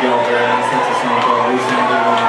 Thank you all very much. Thanks to Sonic Evolution,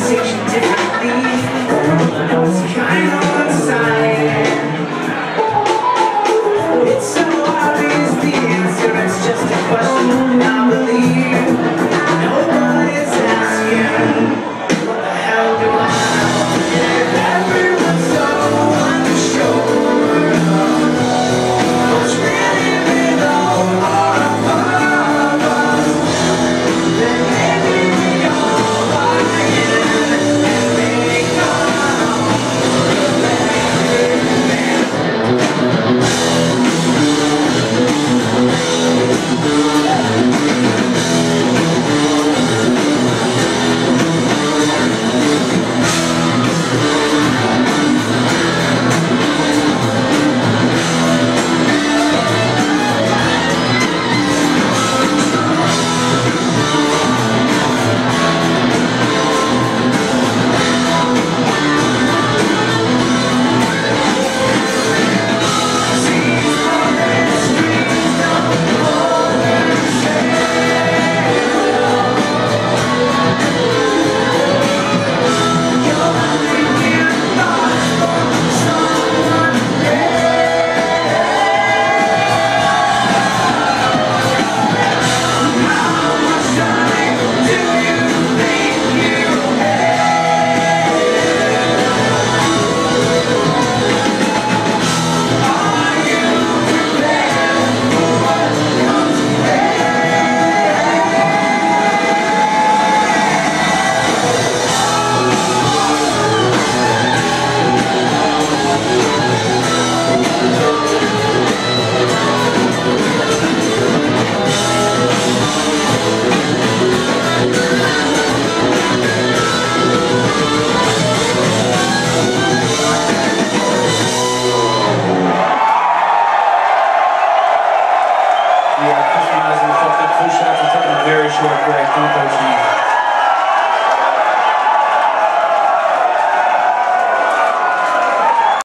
conversations.